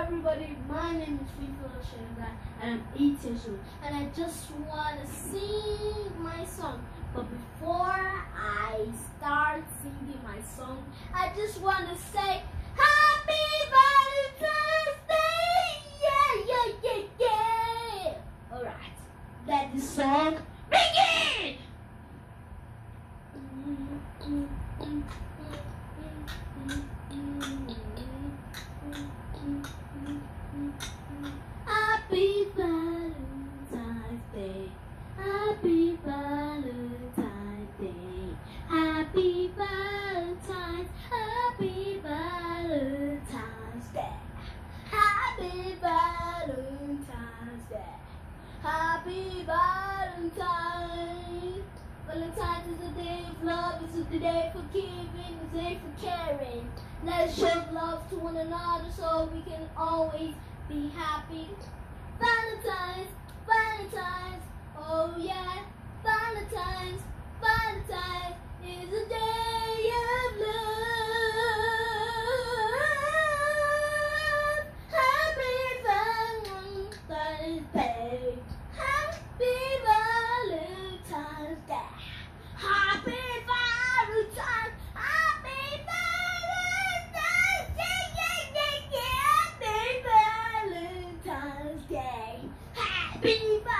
everybody, my name is Fiyin Asenuga and I'm 8 years old and I just want to sing my song. But before I start singing my song, I just want to say Happy Valentine's Day! Yeah, yeah, yeah, yeah! Alright, let the song begin! Happy Valentine's Day. Happy Valentine's. Happy Valentine's Day. Happy Valentine's Day. Happy Valentine's. Valentine's is a day of love. It's a day for giving. It's a day for caring. Let's show love to one another so we can always be happy. Valentine's, day. Happy birthday!